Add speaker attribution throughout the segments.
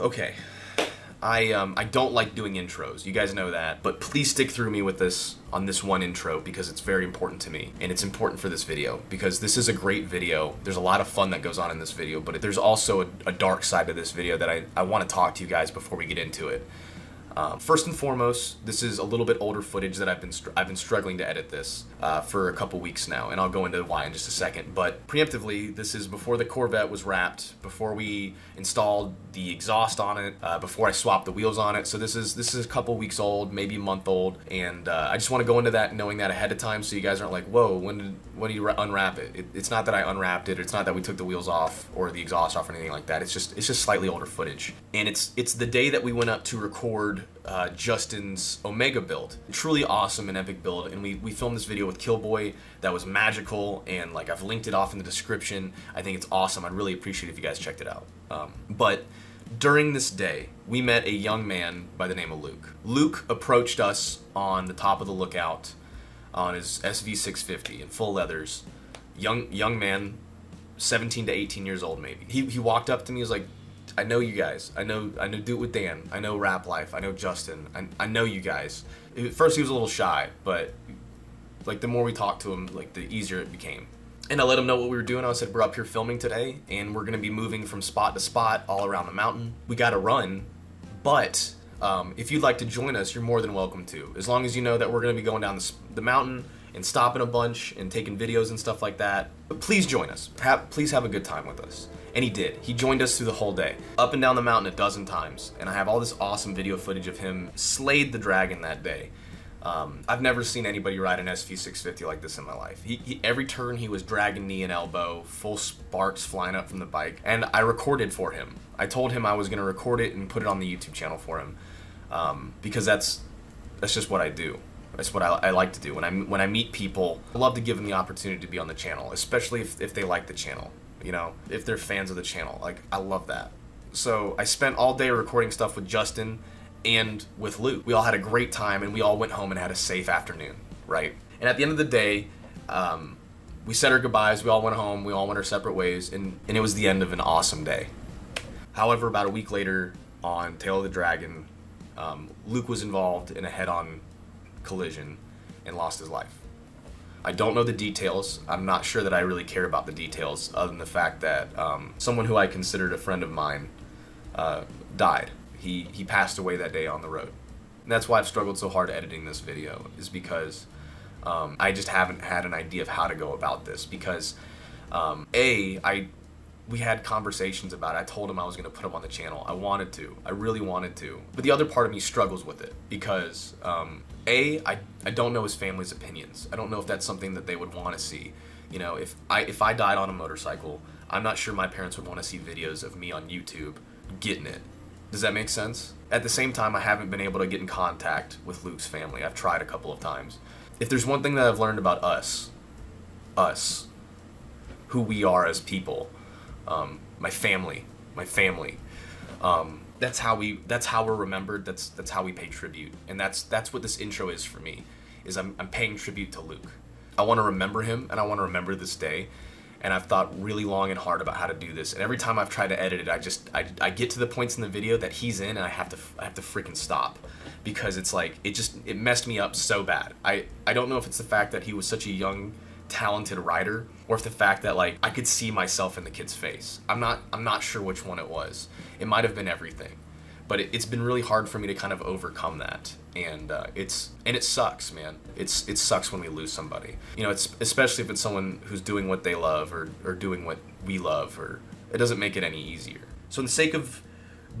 Speaker 1: okay. I um, I don't like doing intros. You guys know that. But please stick through me with this on this one intro because it's very important to me and it's important for this video because this is a great video. There's a lot of fun that goes on in this video, but there's also a, a dark side to this video that I, I want to talk to you guys before we get into it. Um, first and foremost, this is a little bit older footage that I've been I've been struggling to edit this uh, for a couple weeks now, and I'll go into why in just a second. But preemptively, this is before the Corvette was wrapped, before we installed the exhaust on it, uh, before I swapped the wheels on it. So this is this is a couple weeks old, maybe a month old, and uh, I just want to go into that knowing that ahead of time, so you guys aren't like, whoa, when did when did you unwrap it? it? It's not that I unwrapped it, it's not that we took the wheels off or the exhaust off or anything like that. It's just it's just slightly older footage, and it's it's the day that we went up to record uh, Justin's Omega build. Truly awesome and epic build, and we, we filmed this video with Killboy that was magical, and like I've linked it off in the description. I think it's awesome. I'd really appreciate if you guys checked it out. Um, but during this day, we met a young man by the name of Luke. Luke approached us on the top of the lookout on his SV650 in full leathers. Young young man, 17 to 18 years old maybe. He, he walked up to me, he was like, I know you guys. I know I know Do It With Dan. I know Rap Life. I know Justin. I, I know you guys. At first he was a little shy, but like the more we talked to him, like the easier it became. And I let him know what we were doing. I said, we're up here filming today, and we're gonna be moving from spot to spot all around the mountain. We gotta run, but um, if you'd like to join us, you're more than welcome to. As long as you know that we're gonna be going down the, the mountain and stopping a bunch and taking videos and stuff like that. But please join us. Have, please have a good time with us. And he did. He joined us through the whole day, up and down the mountain a dozen times. And I have all this awesome video footage of him slayed the dragon that day. Um, I've never seen anybody ride an SV650 like this in my life. He, he, every turn he was dragging knee and elbow, full sparks flying up from the bike, and I recorded for him. I told him I was going to record it and put it on the YouTube channel for him um, because that's that's just what I do. That's what I, I, like to do when I when I meet people. I love to give them the opportunity to be on the channel, especially if, if they like the channel. You know, if they're fans of the channel, like I love that. So I spent all day recording stuff with Justin and with Luke. We all had a great time and we all went home and had a safe afternoon, right? And at the end of the day, um, we said our goodbyes, we all went home, we all went our separate ways, and, and it was the end of an awesome day. However, about a week later on Tail of the Dragon, um, Luke was involved in a head on collision and lost his life. I don't know the details. I'm not sure that I really care about the details, other than the fact that um, someone who I considered a friend of mine uh, died he he passed away that day on the road. And that's why I've struggled so hard editing this video is because um, I just haven't had an idea of how to go about this because um, a I we had conversations about it. I told him I was going to put him on the channel. I wanted to. I really wanted to. But the other part of me struggles with it because um, a I I don't know his family's opinions. I don't know if that's something that they would want to see. You know, if I if I died on a motorcycle, I'm not sure my parents would want to see videos of me on YouTube getting it does that make sense? At the same time, I haven't been able to get in contact with Luke's family. I've tried a couple of times. If there's one thing that I've learned about us, us, who we are as people, um, my family, my family, um, that's how we that's how we're remembered. That's that's how we pay tribute, and that's that's what this intro is for me. Is I'm I'm paying tribute to Luke. I want to remember him, and I want to remember this day and I've thought really long and hard about how to do this. And every time I've tried to edit it, I just I, I get to the points in the video that he's in, and I have to I have to freaking stop because it's like it just it messed me up so bad. I I don't know if it's the fact that he was such a young talented rider or if the fact that like I could see myself in the kid's face. I'm not I'm not sure which one it was. It might have been everything. But it, has been really hard for me to kind of overcome that. And uh, it's and it sucks man. It's it sucks when we lose somebody. You know it's especially if it's someone who's doing what they love or, or doing what we love or it doesn't make it any easier. So in the sake of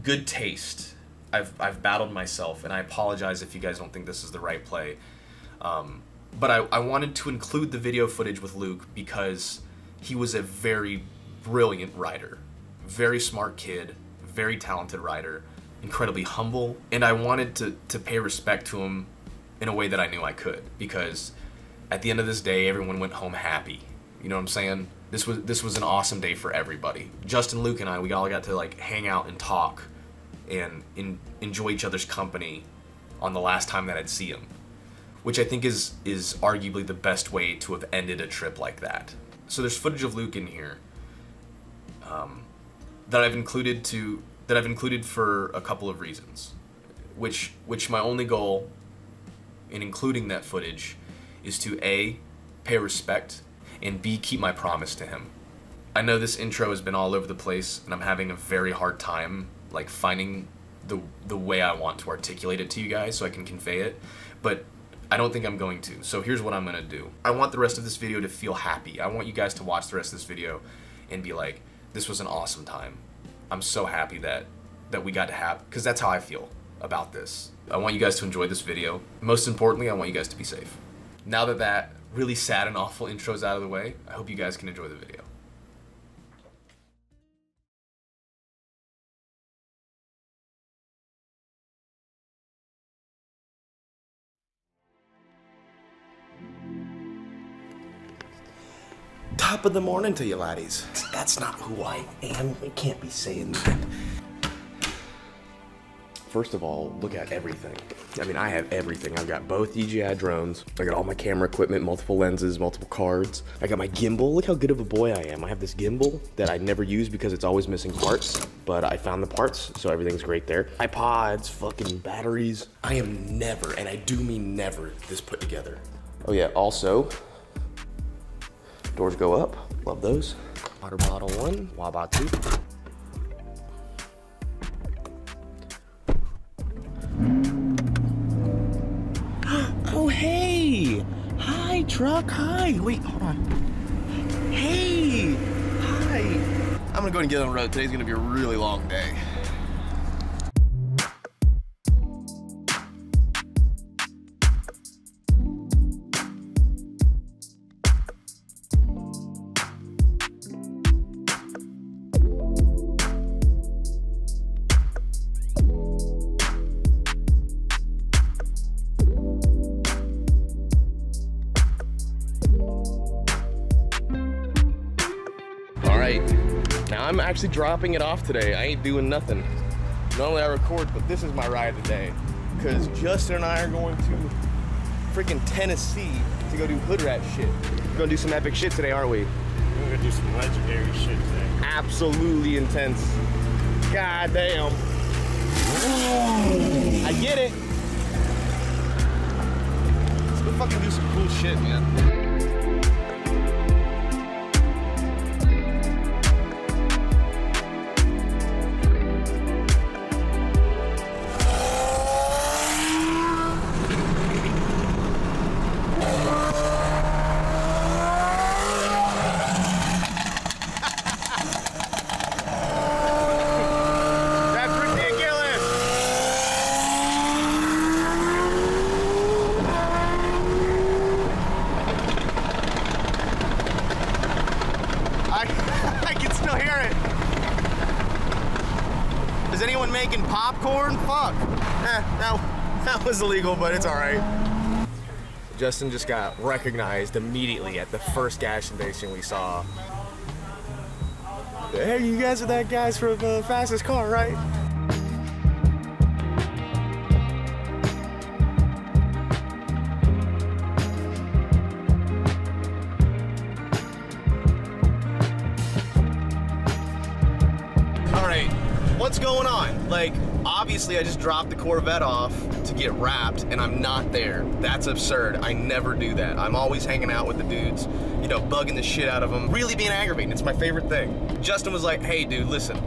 Speaker 1: good taste i've i've battled myself and i apologize if you guys don't think this is the right play. Um, but I, I wanted to include the video footage with luke because he was a very brilliant rider very smart kid very talented rider incredibly humble, and I wanted to, to pay respect to him in a way that I knew I could because at the end of this day, everyone went home happy. You know what I'm saying? This was this was an awesome day for everybody. Justin, Luke, and I, we all got to like hang out and talk and in, enjoy each other's company on the last time that I'd see him, which I think is is arguably the best way to have ended a trip like that. So there's footage of Luke in here um, that I've included to
Speaker 2: that I've included for a couple of reasons, which which my only goal in including that footage is to a pay respect and b keep my promise to him. I know this intro has been all over the place and I'm having a very hard time like finding the the way I want to articulate it to you guys so I can convey it, but I don't think I'm going to. So here's what I'm going to do. I want the rest of this video to feel happy. I want you guys to watch the rest of this video and be like, this was an awesome time. I'm so happy that that we got to have because that's how I feel about this. I want you guys to enjoy this video. Most importantly, I want you guys to be safe. Now that that really sad and awful intro is out of the way, I hope you guys can enjoy the video.
Speaker 1: Top of the morning to you laddies. That's not who I am. I can't be saying that. First of all, look at everything. I mean, I have everything. I've got both DJI drones. I got all my camera equipment, multiple lenses, multiple cards. I got my gimbal. Look how good of a boy I am. I have this gimbal that I never use because it's always missing parts, but I found the parts, so everything's great there. iPods, fucking batteries. I am never, and I do mean never, this put together. Oh yeah, also, doors go up. Love those. Water bottle one, Waba two. Oh, hey! Hi, truck. Hi. Wait, hold on. Hey! Hi. I'm gonna go ahead and get on the road. Today's gonna be a really long day. Actually dropping it off today. I ain't doing nothing. Not only I record, but this is my ride today. Cause Justin and I are going to freaking Tennessee to go do hood rat shit. We're gonna do some epic shit today, aren't we?
Speaker 3: We're gonna do some legendary shit today.
Speaker 1: Absolutely intense. God damn. I get it. Let's go fucking do some cool shit, man. Illegal, but it's all right. Justin just got recognized immediately at the first gas station we saw. Hey, you guys are that guys from the fastest car, right? All right, what's going on? Like, obviously, I just dropped the Corvette off to get wrapped, and I'm not there. That's absurd. I never do that. I'm always hanging out with the dudes, you know, bugging the shit out of them, really being aggravating. It's my favorite thing. Justin was like, hey, dude, listen.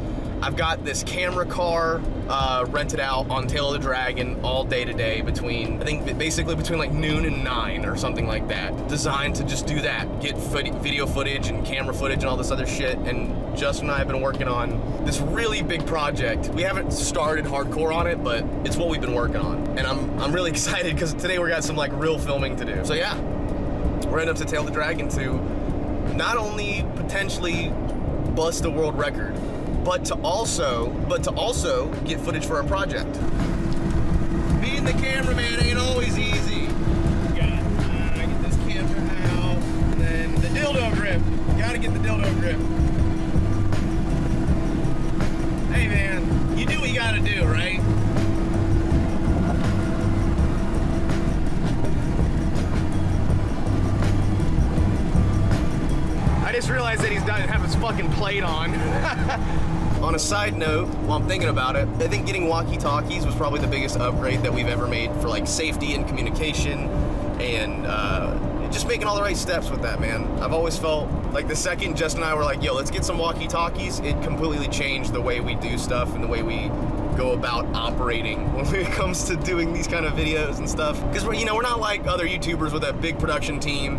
Speaker 1: I've got this camera car uh, rented out on Tail of the Dragon all day today between, I think basically between like noon and nine or something like that. Designed to just do that, get foot video footage and camera footage and all this other shit. And Justin and I have been working on this really big project. We haven't started hardcore on it, but it's what we've been working on. And I'm, I'm really excited because today we got some like real filming to do. So yeah, we're heading up to Tail of the Dragon to not only potentially bust a world record, but to also, but to also get footage for our project. Being the cameraman ain't always easy. Gotta uh, get this camera out, and then the dildo grip. Gotta get the dildo grip. Hey man, you do what you gotta do, right? Just realized that he's doesn't have his fucking plate on. On a side note, while I'm thinking about it, I think getting walkie-talkies was probably the biggest upgrade that we've ever made for like safety and communication and uh, just making all the right steps with that, man. I've always felt like the second Justin and I were like, yo, let's get some walkie-talkies, it completely changed the way we do stuff and the way we go about operating when it comes to doing these kind of videos and stuff. Because we're, you know, we're not like other YouTubers with a big production team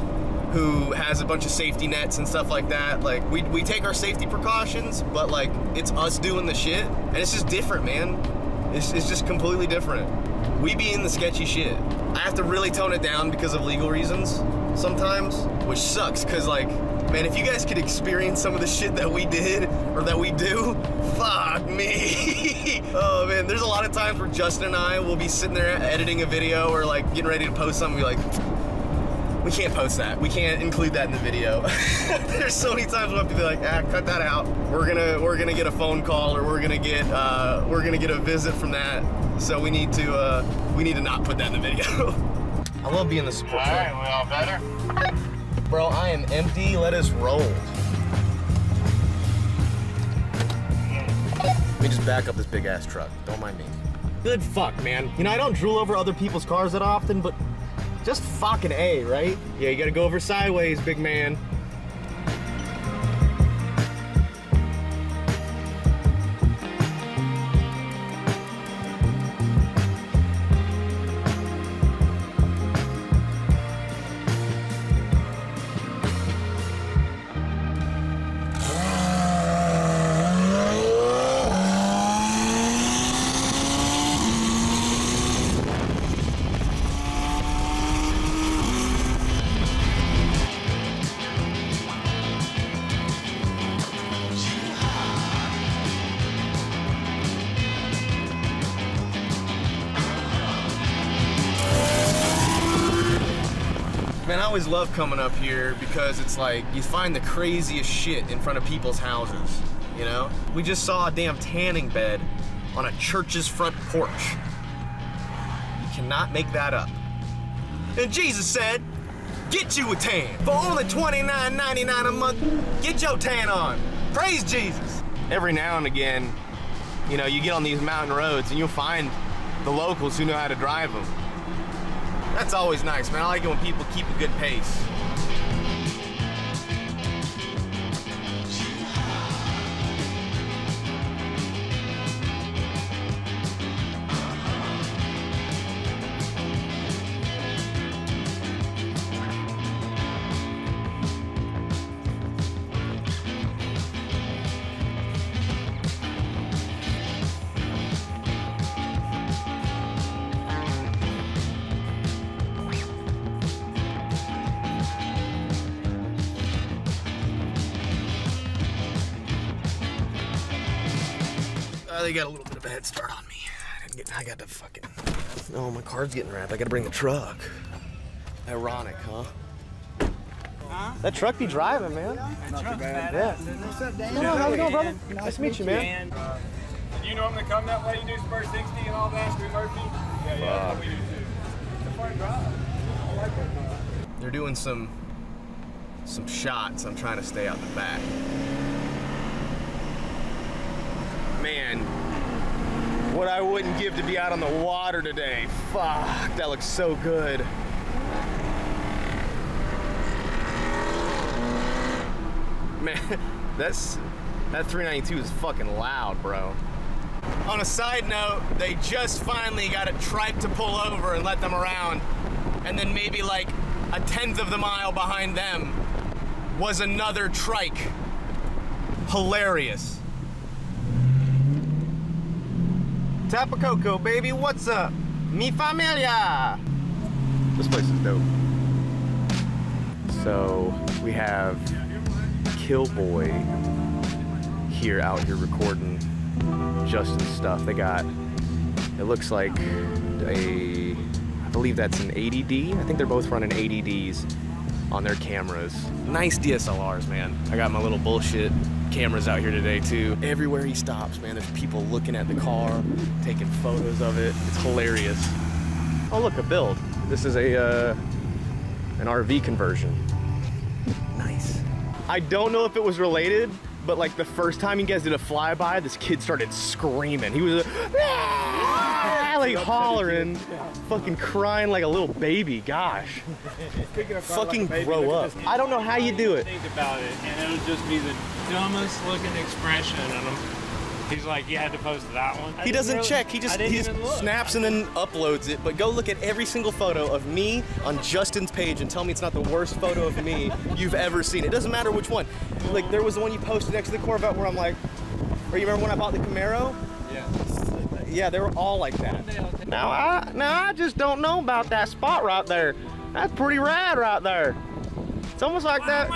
Speaker 1: who has a bunch of safety nets and stuff like that. Like we, we take our safety precautions, but like it's us doing the shit, and it's just different, man. It's, it's just completely different. We be in the sketchy shit. I have to really tone it down because of legal reasons sometimes, which sucks because like, man, if you guys could experience some of the shit that we did or that we do, fuck me. oh man, there's a lot of times where Justin and I will be sitting there editing a video or like getting ready to post something, be like, we can't post that. We can't include that in the video. There's so many times we'll have to be like, ah, cut that out. We're gonna we're gonna get a phone call or we're gonna get uh, we're gonna get a visit from that. So we need to uh, we need to not put that in the video. I love being the support.
Speaker 3: All right, we all better?
Speaker 1: Bro, I am empty. Let us roll. Let me just back up this big ass truck. Don't mind me. Good fuck, man. You know, I don't drool over other people's cars that often, but just fucking A, right? Yeah, you gotta go over sideways, big man. Love coming up here because it's like you find the craziest shit in front of people's houses, you know? We just saw a damn tanning bed on a church's front porch. You cannot make that up. And Jesus said, get you a tan. For only $29.99 a month, get your tan on. Praise Jesus. Every now and again, you know, you get on these mountain roads and you'll find the locals who know how to drive them. That's always nice, man. I like it when people keep a good pace. They got a little bit of a head start on me. I, didn't get, I got to fucking. Oh, my car's getting wrapped. I got to bring the truck. Ironic, huh? That truck be driving, man.
Speaker 4: Not too bad.
Speaker 1: Yeah. No, no, how's it going, brother? Nice to meet you, man.
Speaker 3: Do uh, you normally come that way? You do Spur 60 and all that through Murphy? Yeah, yeah, what we do too. It's a fun drive. I like that drive.
Speaker 1: They're doing some some shots. I'm trying to stay out the back. Man, what I wouldn't give to be out on the water today. Fuck, that looks so good. Man, that's that 392 is fucking loud, bro. On a side note, they just finally got a tripe to pull over and let them around. And then maybe like a tenth of the mile behind them was another trike. Hilarious. Tapacoco, baby, what's up? Mi familia! This place is dope. So, we have Killboy here out here recording Justin's stuff. They got, it looks like a, I believe that's an 80D. I think they're both running 80Ds on their cameras. Nice DSLRs, man. I got my little bullshit cameras out here today too. Everywhere he stops, man, there's people looking at the car, taking photos of it. It's hilarious. Oh look, a build. This is a uh, an RV conversion. Nice. I don't know if it was related, But like the first time you guys did a flyby, this kid started screaming. He was "Ah!" Like hollering, fucking crying like a little baby. Gosh, fucking
Speaker 3: like
Speaker 1: grow up. I don't know how you do it.
Speaker 4: think about it, and it'll just be the dumbest looking expression. And I'm, he's like, "You had to post that one." I
Speaker 1: He doesn't
Speaker 4: really-
Speaker 1: check. He just he just snaps and then uploads it. But go look at every single photo of me on Justin's page and tell me it's not the worst photo of me you've ever seen. It doesn't matter which one. Like there was the one you posted next to the Corvette where I'm like, or you remember when I bought the Camaro?
Speaker 4: Yeah.
Speaker 1: Yeah, they were all like that. Now I now I just don't know about that spot right there. That's pretty rad right there. It's almost like that.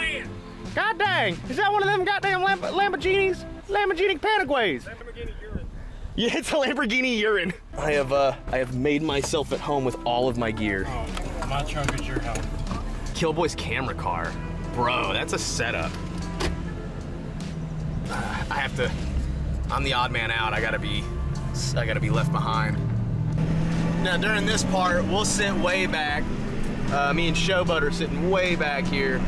Speaker 1: God dang! Is that one of them goddamn Lamb- Lamborghinis? Lamborghini Panaguays?
Speaker 3: Lamborghini urine.
Speaker 1: Yeah, it's a Lamborghini urine. I have uh, I have made myself at home with all of my gear.
Speaker 4: Oh, my trunk is your home.
Speaker 1: Killboy's camera car, bro. That's a setup. I have to. I'm the odd man out. I gotta be. I gotta be left behind. Now during this part, we'll sit way back. Uh, me and Showboat are sitting way back here,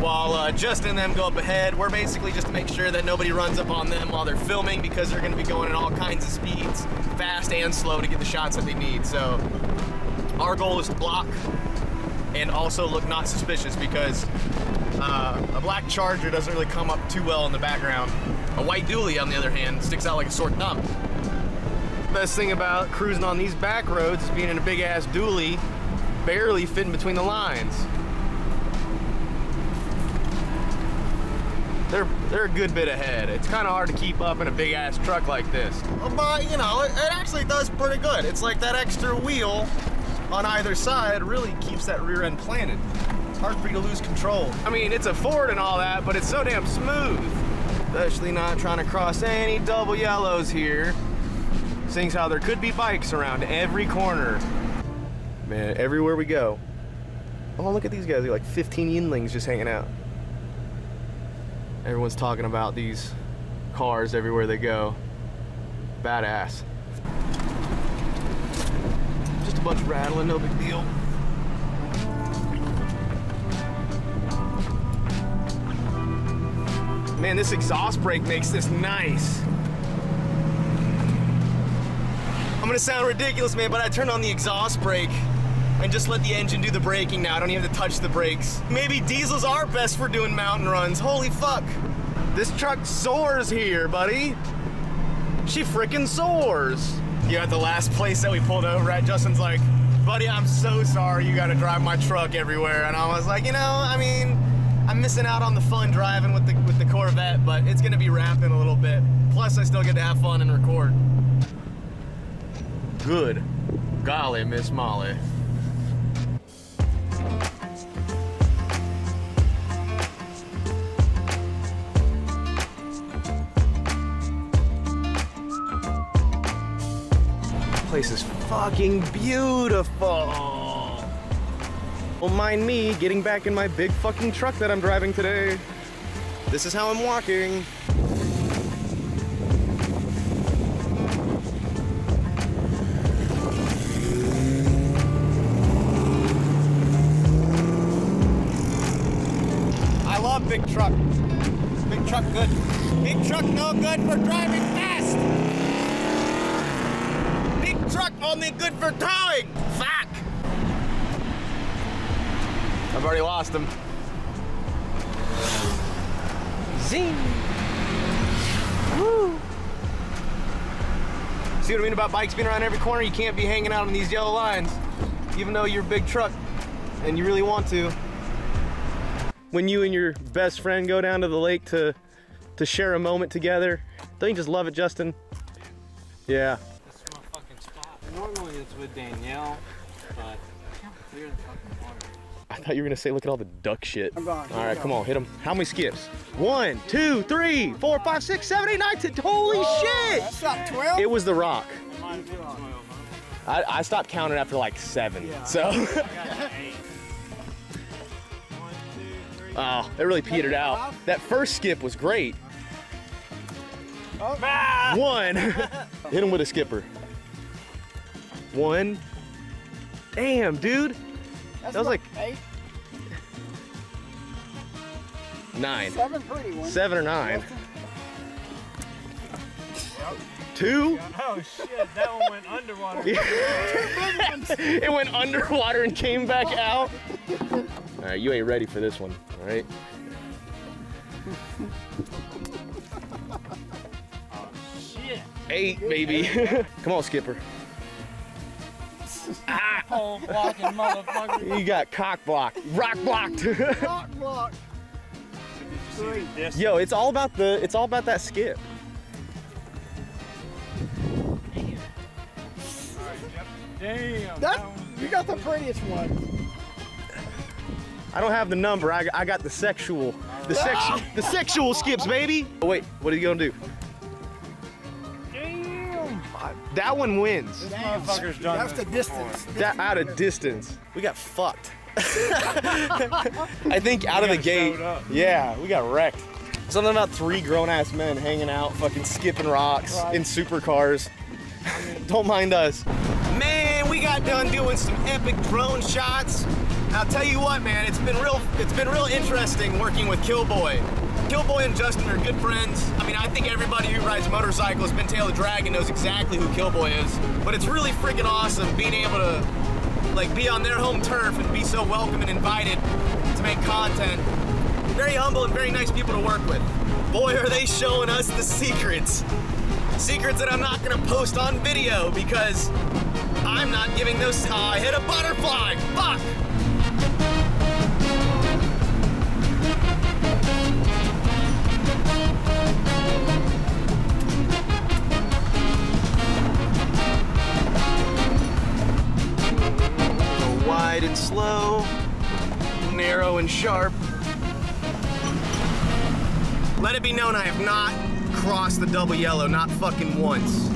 Speaker 1: while uh, Justin and them go up ahead. We're basically just to make sure that nobody runs up on them while they're filming because they're gonna be going at all kinds of speeds, fast and slow, to get the shots that they need. So our goal is to block and also look not suspicious because uh, a black Charger doesn't really come up too well in the background. A white dually, on the other hand, sticks out like a sore thumb. Best thing about cruising on these back roads is being in a big ass dually, barely fitting between the lines. They're they're a good bit ahead. It's kind of hard to keep up in a big ass truck like this. Uh, but you know, it, it actually does pretty good. It's like that extra wheel on either side really keeps that rear end planted. It's hard for you to lose control. I mean, it's a Ford and all that, but it's so damn smooth. Especially not trying to cross any double yellows here. Seeing how there could be bikes around every corner. Man, everywhere we go. Oh, look at these guys. They're like 15 yinlings just hanging out. Everyone's talking about these cars everywhere they go. Badass. Just a bunch of rattling, no big deal. Man, this exhaust brake makes this nice. I'm gonna sound ridiculous, man, but I turned on the exhaust brake and just let the engine do the braking now. I don't even have to touch the brakes. Maybe diesels are best for doing mountain runs. Holy fuck. This truck soars here, buddy. She freaking soars. You at the last place that we pulled over at, Justin's like, buddy, I'm so sorry you gotta drive my truck everywhere. And I was like, you know, I mean, I'm missing out on the fun driving with the with the Corvette, but it's gonna be wrapping a little bit. Plus I still get to have fun and record. Good. Golly, Miss Molly. This place is fucking beautiful. Don't mind me getting back in my big fucking truck that I'm driving today. This is how I'm walking. Love big truck. Big truck good. Big truck no good for driving fast. Big truck only good for towing. Fuck. I've already lost him. Zing. Woo. See what I mean about bikes being around every corner? You can't be hanging out on these yellow lines, even though you're a big truck and you really want to. When you and your best friend go down to the lake to to share a moment together, don't you just love it, Justin? Yeah.
Speaker 4: This is my fucking spot. Normally it's with Danielle, but I can't clear the fucking water.
Speaker 1: I thought you were gonna say, look at all the duck shit.
Speaker 3: I'm gone.
Speaker 1: All right, come on, hit them. How many skips? One, two, three, four, five, six, seven, eight, nine, ten. Holy shit!
Speaker 3: That's not 12?
Speaker 1: It was the rock.
Speaker 4: Mine's 12, huh?
Speaker 1: I, I stopped counting after like seven. So, oh, it really petered out. That first skip was great. Ah! One. Hit him with a skipper. One. Damn, dude.
Speaker 3: That's
Speaker 1: that was like-
Speaker 3: eight,
Speaker 1: Nine.
Speaker 3: seven pretty ones.
Speaker 1: Seven or nine. Two?
Speaker 4: Oh shit, that one went underwater.
Speaker 1: it went underwater and came back out. All right, you ain't ready for this one. All right.
Speaker 4: Oh, shit.
Speaker 1: Eight, baby. Come on, Skipper.
Speaker 4: Ah, Hole blocking motherfucker.
Speaker 1: You got cock blocked, rock blocked.
Speaker 5: Rock block.
Speaker 4: This
Speaker 1: Yo, it's all about the, it's all about that skip.
Speaker 4: damn.
Speaker 5: That,
Speaker 4: that
Speaker 5: you got the prettiest one.
Speaker 1: I don't have the number. I, I got the sexual, the sexual, the sexual skips, baby. Oh, wait, what are you gonna do?
Speaker 4: Damn.
Speaker 1: That one wins.
Speaker 4: Motherfucker's done
Speaker 5: That's the distance.
Speaker 1: That out of distance. We got fucked. I think out of the gate.
Speaker 4: up.
Speaker 1: Yeah, we got wrecked. Something about three grown ass men hanging out, fucking skipping rocks in supercars. Don't mind us.
Speaker 6: Man, we got done doing some epic drone shots. I'll tell you what, man, it's been real it's been real interesting working with Killboy. Killboy and Justin are good friends. I mean, I think everybody who rides motorcycles, been Tail the Dragon, knows exactly who Killboy is. But it's really freaking awesome being able to like be on their home turf and be so welcome and invited to make content. Very humble and very nice people to work with. Boy, are they showing us the secrets. Secrets that I'm not gonna post on video because I'm not giving those. Oh, I hit a butterfly. Fuck.
Speaker 1: Wide and slow, narrow and sharp.
Speaker 6: Let it be known I have not crossed the double yellow, not fucking once.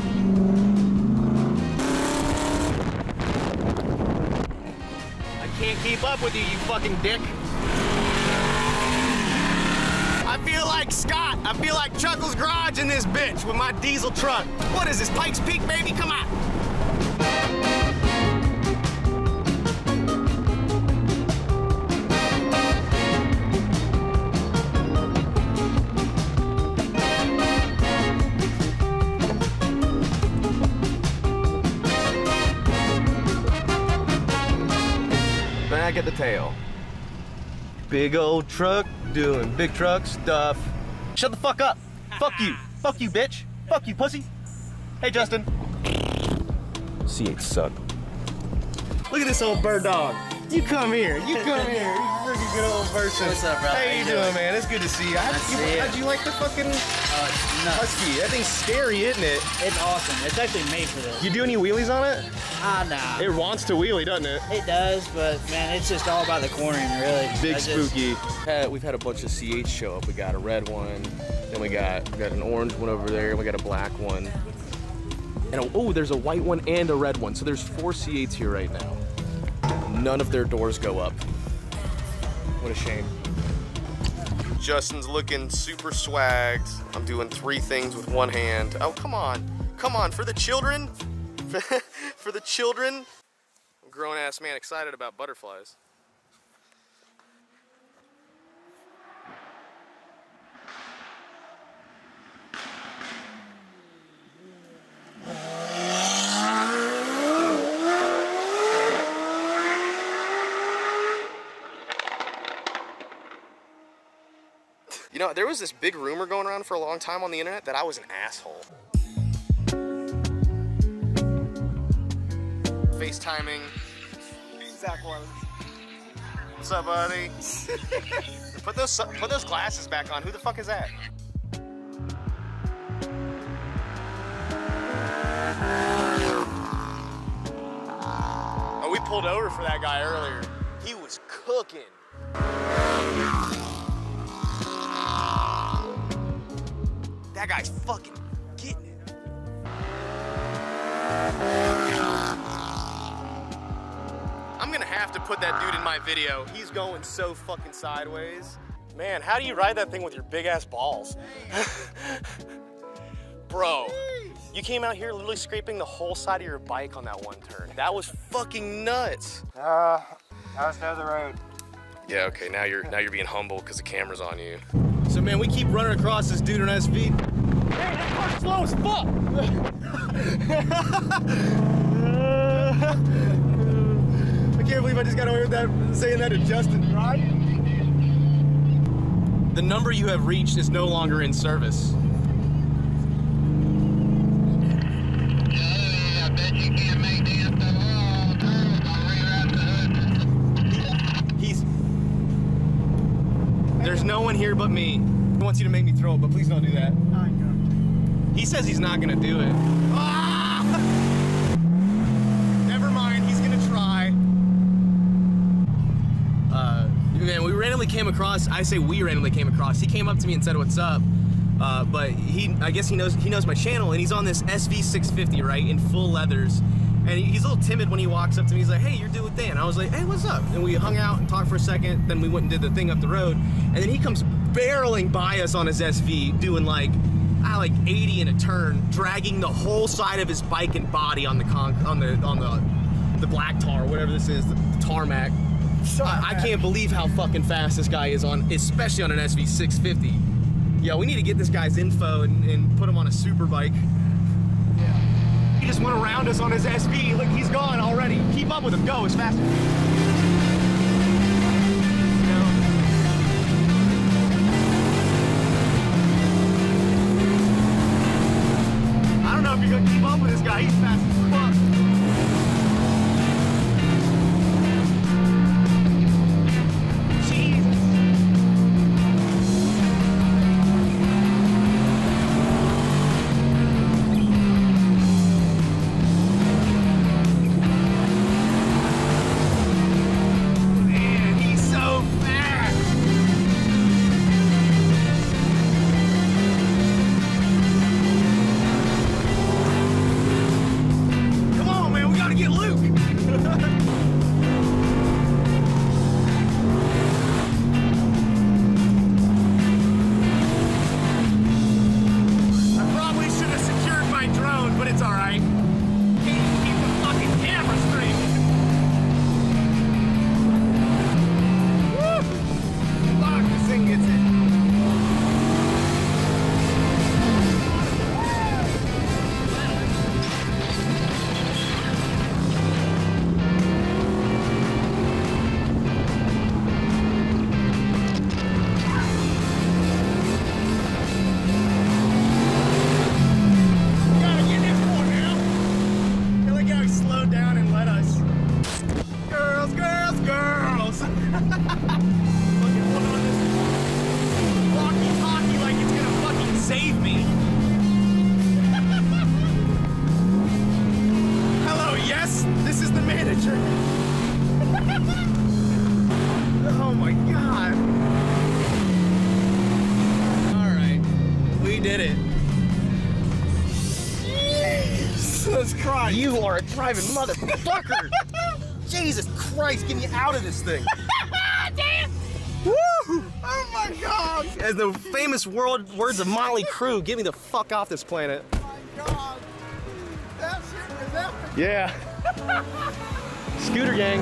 Speaker 6: I can't keep up with you, you fucking dick. I feel like Scott. I feel like Chuckles Garage in this bitch with my diesel truck. What is this, Pikes Peak, baby? Come on.
Speaker 1: Tail. Big old truck doing big truck stuff. Shut the fuck up. fuck you. Fuck you, bitch. Fuck you, pussy. Hey, Justin. C8 suck. Look at this old bird dog. You come here. You come here. You freaking good old person.
Speaker 7: What's up, bro?
Speaker 1: How,
Speaker 7: How
Speaker 1: you
Speaker 7: you
Speaker 1: doing,
Speaker 7: doing?
Speaker 1: man? It's good to see you. How'd, you,
Speaker 7: see
Speaker 1: how'd you like the fucking
Speaker 7: it's nuts.
Speaker 1: husky? That thing's scary, isn't it?
Speaker 7: It's awesome. It's actually made for this.
Speaker 1: You do any wheelies on it?
Speaker 7: Ah, nah.
Speaker 1: It wants to wheelie, doesn't it?
Speaker 7: It does, but man, it's just all about the cornering, really.
Speaker 1: Big
Speaker 7: I just-
Speaker 1: spooky. we've had a bunch of C8 show up. We got a red one, then we got we got an orange one over there, and we got a black one. And a, oh, there's a white one and a red one. So there's four C8s here right now. None of their doors go up. What a shame. Justin's looking super swagged. I'm doing three things with one hand. Oh, come on. Come on, for the children. for the children. Grown ass man excited about butterflies. You know, there was this big rumor going around for a long time on the internet that I was an asshole. FaceTiming.
Speaker 5: Zach.
Speaker 1: What's up, buddy? put those put those glasses back on. Who the fuck is that? Oh, we pulled over for that guy earlier. That guy's fucking getting it. I'm gonna have to put that dude in my video. He's going so fucking sideways. Man, how do you ride that thing with your big ass balls? Bro, you came out here literally scraping the whole side of your bike on that one turn. That was fucking nuts.
Speaker 4: Uh, I was down the road.
Speaker 1: Yeah, okay, now you're now you're being humble because the camera's on you.
Speaker 6: So man, we keep running across this dude on SV.
Speaker 1: Man, that car's slow as fuck. I can't believe I just got away with that saying that to Justin. Right? The number you have reached is no longer in service. He's. There's no one here but me. He wants you to make me throw it, but please don't do that. He says he's not gonna do it. Ah! Never mind, he's gonna try. Uh, man, we randomly came across. I say we randomly came across. He came up to me and said, "What's up?" Uh, but he, I guess he knows he knows my channel, and he's on this SV650, right, in full leathers. And he's a little timid when he walks up to me. He's like, "Hey, you're doing Dan." I was like, "Hey, what's up?" And we hung out and talked for a second. Then we went and did the thing up the road. And then he comes barreling by us on his SV, doing like, ah, like 80 in a turn, dragging the whole side of his bike and body on the con- on the on the the black tar, whatever this is, the, the tarmac. I, I can't believe how fucking fast this guy is on, especially on an SV 650. Yo, we need to get this guy's info and, and put him on a super bike. He just went around us on his SV. Look, he's gone already. Keep up with him. Go as fast. I driving motherfucker. Jesus Christ, get me out of this thing. Damn. Woo! Oh my god. As the famous world words of Molly Crew, get me the fuck off this planet.
Speaker 6: Oh god. That shit is epic.
Speaker 1: Yeah. Scooter gang.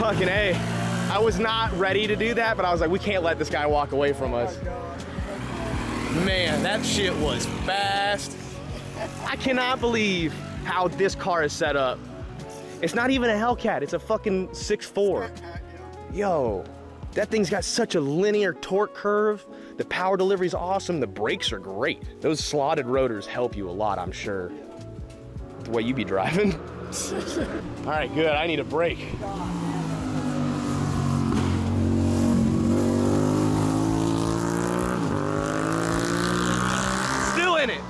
Speaker 1: Fucking A. I was not ready to do that, but I was like, we can't let this guy walk away from us. Man, that shit was fast. I cannot believe how this car is set up. It's not even a Hellcat, it's a fucking 6'4. Yo, that thing's got such a linear torque curve. The power delivery's awesome. The brakes are great. Those slotted rotors help you a lot, I'm sure. The way you be driving. All right, good. I need a brake. Still in it.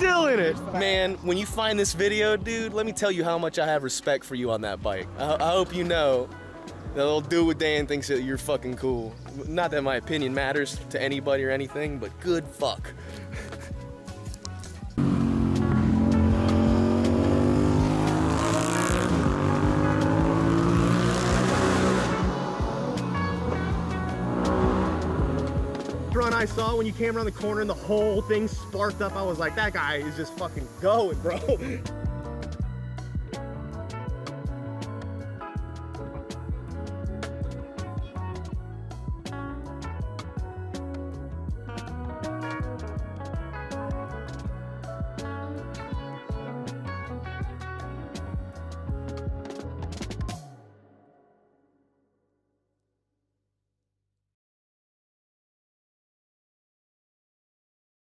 Speaker 1: Still in it. Man, when you find this video, dude, let me tell you how much I have respect for you on that bike. I, I hope you know that little dude with Dan thinks that you're fucking cool. Not that my opinion matters to anybody or anything, but good fuck. I saw when you came around the corner and the whole thing sparked up. I was like, that guy is just fucking going, bro.